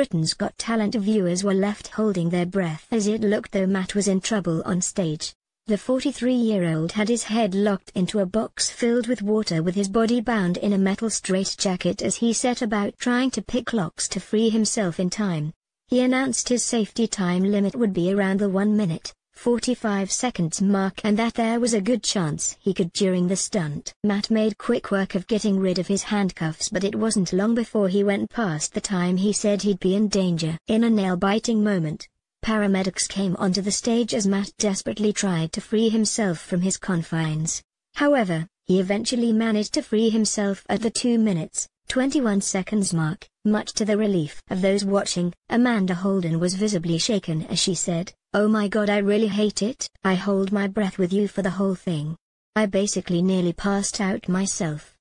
Britain's Got Talent viewers were left holding their breath as it looked though Matt was in trouble on stage. The 43-year-old had his head locked into a box filled with water with his body bound in a metal straitjacket as he set about trying to pick locks to free himself in time. He announced his safety time limit would be around the 1 minute, 45 seconds mark and that there was a good chance he could during the stunt. Matt made quick work of getting rid of his handcuffs but it wasn't long before he went past the time he said he'd be in danger. In a nail-biting moment, Paramedics came onto the stage as Matt desperately tried to free himself from his confines. However, he eventually managed to free himself at the 2 minutes, 21 seconds mark, much to the relief of those watching. Amanda Holden was visibly shaken as she said, Oh my god I really hate it. I hold my breath with you for the whole thing. I basically nearly passed out myself.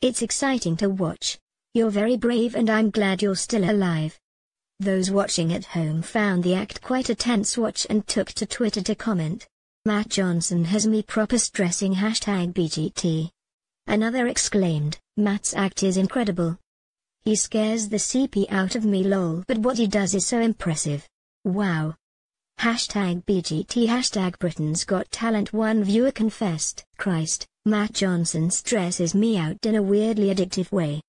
It's exciting to watch. You're very brave and I'm glad you're still alive. Those watching at home found the act quite a tense watch and took to Twitter to comment. Matt Johnson has me proper stressing hashtag BGT. Another exclaimed, Matt's act is incredible. He scares the CP out of me lol but what he does is so impressive. Wow. Hashtag BGT Hashtag Britain's Got Talent One viewer confessed, Christ, Matt Johnson stresses me out in a weirdly addictive way.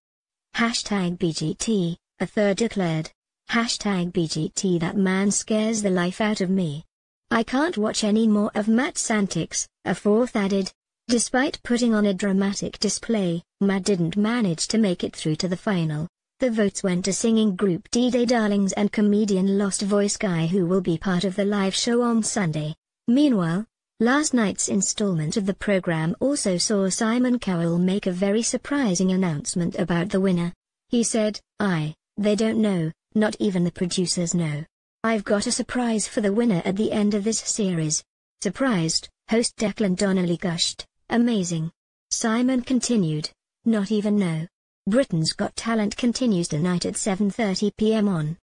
Hashtag BGT, a third declared, Hashtag BGT that man scares the life out of me. I can't watch any more of Matt's antics, a fourth added. Despite putting on a dramatic display, Matt didn't manage to make it through to the final. The votes went to singing group D-Day Darlings and comedian Lost Voice Guy who will be part of the live show on Sunday. Meanwhile, last night's installment of the program also saw Simon Cowell make a very surprising announcement about the winner. He said, I, they don't know, not even the producers know. I've got a surprise for the winner at the end of this series. Surprised, host Declan Donnelly gushed, amazing. Simon continued, not even know. Britain's Got Talent continues tonight at 7.30 pm on